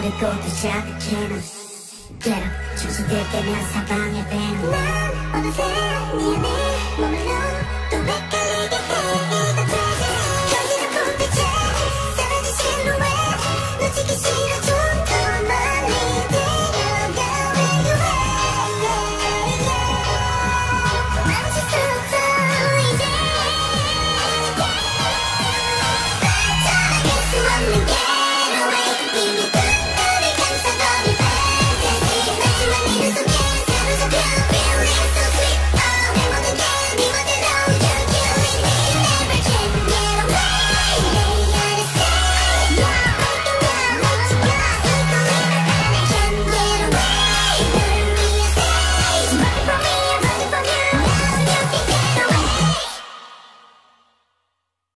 꼬리 꼬리 자극해는 Get em 충성될 때면 사방에 뱀난 어느새 미안해 머물러 또 헷갈리게 해.